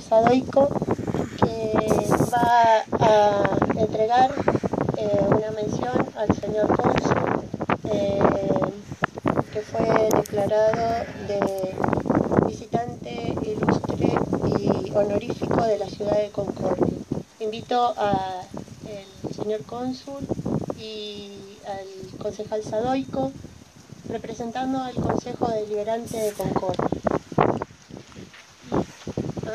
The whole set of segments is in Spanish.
Sadoico, que va a entregar eh, una mención al señor Cónsul, que fue declarado de visitante ilustre y honorífico de la ciudad de Concordia. Invito al señor cónsul y al concejal Sadoico, representando al Consejo Deliberante de Concordia.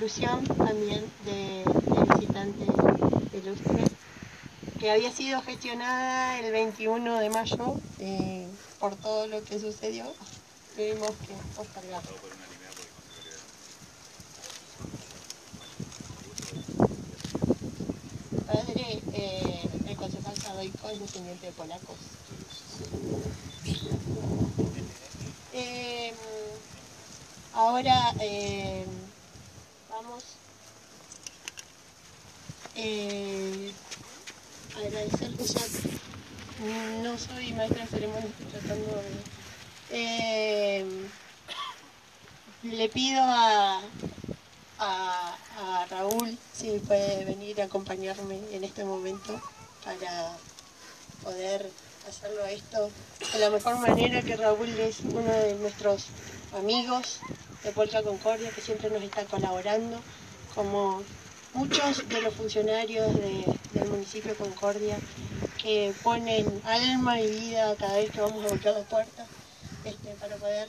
de, visitante ilustre que había sido gestionada el 21 de mayo eh, por todo lo que sucedió. Tuvimos que postergar. Padre, eh, el concejal Sadoico es descendiente de polacos. Eh, ahora eh, vamos eh, agradecer, o no soy maestra de ceremonias, tratando eh, le pido a, a, a, Raúl si puede venir a acompañarme en este momento para poder hacerlo esto de la mejor manera que Raúl es uno de nuestros amigos de Polka Concordia, que siempre nos está colaborando, como muchos de los funcionarios del municipio Concordia, que ponen alma y vida cada vez que vamos a golpear la puerta, este, para poder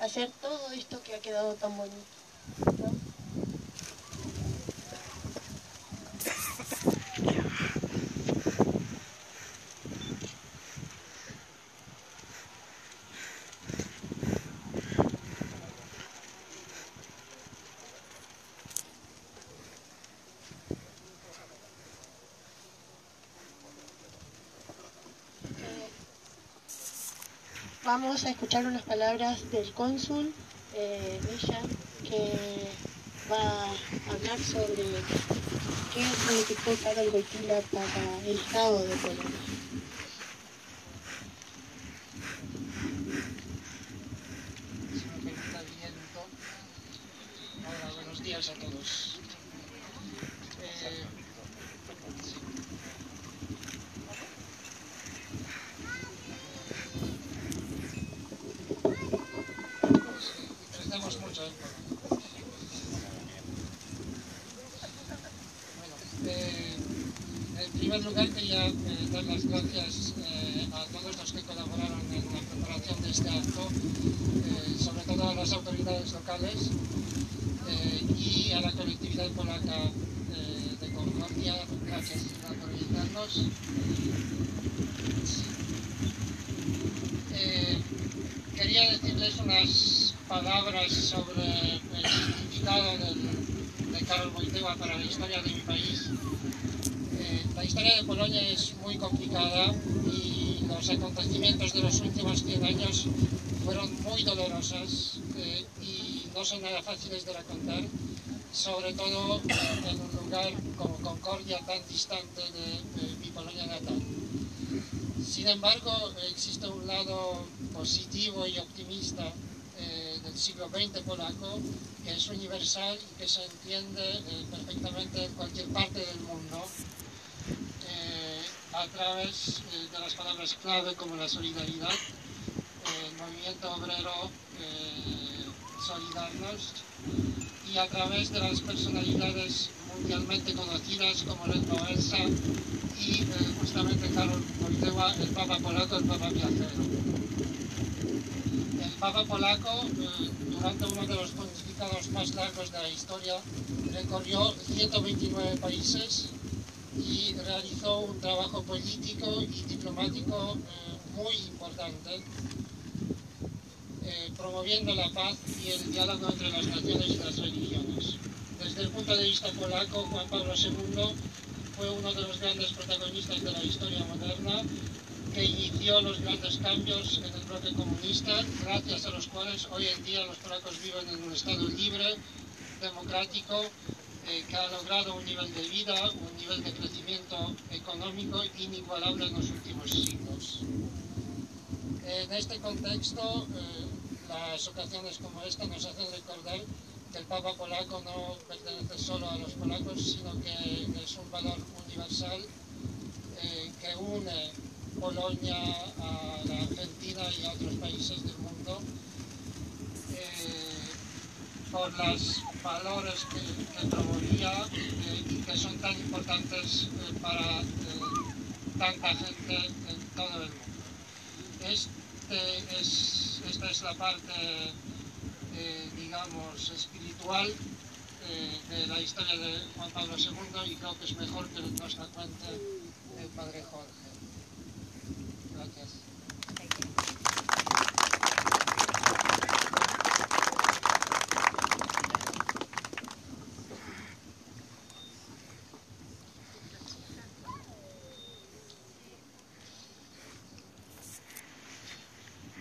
hacer todo esto que ha quedado tan bonito. Vamos a escuchar unas palabras del cónsul eh, que va a hablar sobre qué significó Karol Wojtyla para el Estado de Polonia. Hola, buenos días a todos. En primer lugar quería eh, dar las gracias eh, a todos los que colaboraron en la preparación de este acto, eh, sobre todo a las autoridades locales y a la colectividad polaca de Concordia. Gracias por invitarnos. quería decirles unas palabras sobre el significado de Karol Wojtyła para la historia de mi país la historia de Polonia es muy complicada y los acontecimientos de los últimos 100 años fueron muy dolorosos eh, y no son nada fáciles de racontar, sobre todo en un lugar como Concordia, tan distante de, mi Polonia natal. Sin embargo, existe un lado positivo y optimista eh, del siglo XX polaco que es universal y que se entiende eh, perfectamente en cualquier parte del mundo a través eh, de las palabras clave como la solidaridad, el movimiento obrero eh, Solidarność y a través de las personalidades mundialmente conocidas como Lech Wałęsa y eh, justamente Karol Wojtyła, el Papa polaco, el Papa viajero. El Papa polaco, durante uno de los pontificados más largos de la historia, recorrió 129 países y realizó un trabajo político y diplomático eh, muy importante, eh, promoviendo la paz y el diálogo entre las naciones y las religiones. Desde el punto de vista polaco, Juan Pablo II fue uno de los grandes protagonistas de la historia moderna que inició los grandes cambios en el bloque comunista, gracias a los cuales hoy en día los polacos viven en un estado libre, democrático, eh, que ha logrado un nivel de vida, un nivel de crecimiento económico inigualable en los últimos siglos. En este contexto, eh, las ocasiones como esta nos hacen recordar que el Papa polaco no pertenece solo a los polacos, sino que es un valor universal eh, que une Polonia, a la Argentina y a otros países del mundo por los valores que, promovía eh, y que son tan importantes eh, para tanta gente en todo el mundo. Este es, esta es la parte, digamos, espiritual de la historia de Juan Pablo II y creo que es mejor que nos la cuente el padre Jorge.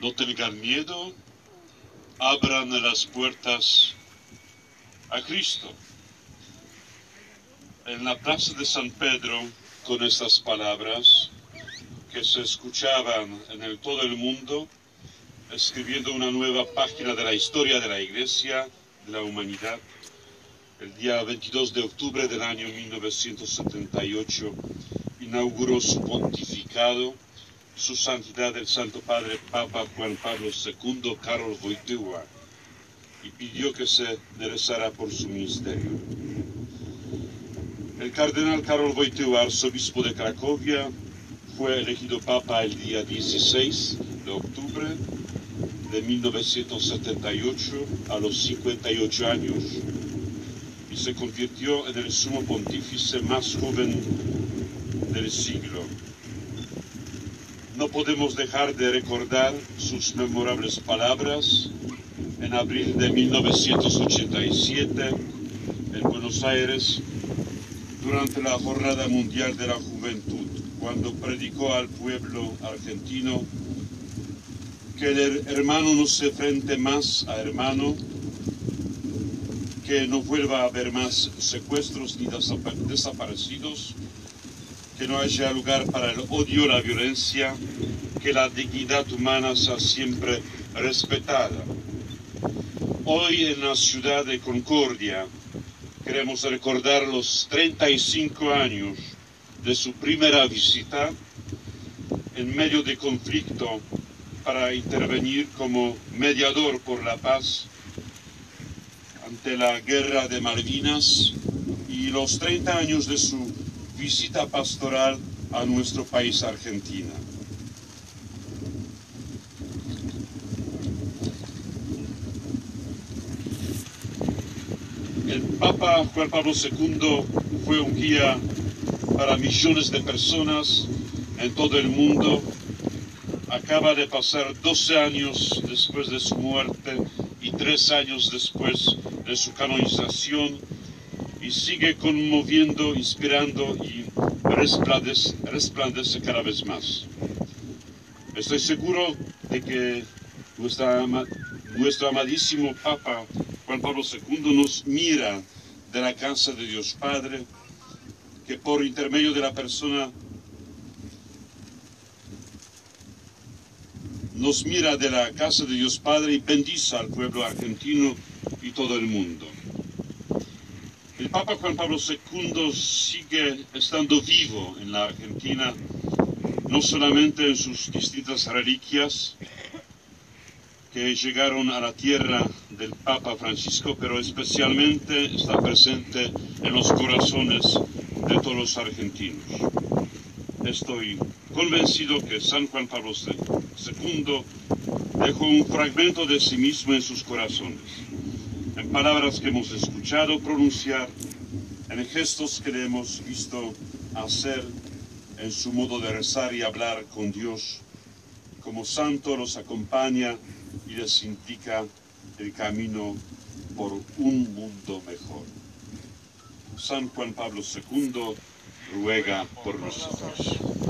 No tengan miedo, abran las puertas a Cristo. En la plaza de San Pedro, con estas palabras, que se escuchaban en todo el mundo, escribiendo una nueva página de la historia de la Iglesia, de la humanidad. El día 22 de octubre del año 1978 inauguró su pontificado su santidad el Santo Padre Papa Juan Pablo II, Karol Wojtyła, y pidió que se enderezara por su ministerio. El cardenal Karol Wojtyła, arzobispo de Cracovia, fue elegido papa el día 16 de octubre de 1978 a los 58 años y se convirtió en el sumo pontífice más joven del siglo. No podemos dejar de recordar sus memorables palabras. En abril de 1987 en Buenos Aires durante la Jornada Mundial de la Juventud cuando predicó al pueblo argentino que el hermano no se frente más a hermano, que no vuelva a haber más secuestros ni desaparecidos, que no haya lugar para el odio, la violencia, que la dignidad humana sea siempre respetada. Hoy en la ciudad de Concordia queremos recordar los 35 años de su primera visita en medio de conflicto para intervenir como mediador por la paz ante la guerra de Malvinas y los 30 años de su visita pastoral a nuestro país Argentina. El Papa Juan Pablo II fue un guía para millones de personas en todo el mundo. Acaba de pasar 12 años después de su muerte y tres años después de su canonización y sigue conmoviendo, inspirando y resplandece, resplandece cada vez más. Estoy seguro de que nuestro amadísimo Papa Juan Pablo II nos mira de la casa de Dios Padre que por intermedio de la persona nos mira de la casa de Dios Padre y bendice al pueblo argentino y todo el mundo. Papa Juan Pablo II sigue estando vivo en la Argentina, no solamente en sus distintas reliquias que llegaron a la tierra del Papa Francisco, pero especialmente está presente en los corazones de todos los argentinos. Estoy convencido que San Juan Pablo II dejó un fragmento de sí mismo en sus corazones, en palabras que hemos escuchado pronunciar, en gestos que le hemos visto hacer en su modo de rezar y hablar con Dios. Como santo los acompaña y les indica el camino por un mundo mejor. San Juan Pablo II ruega por nosotros.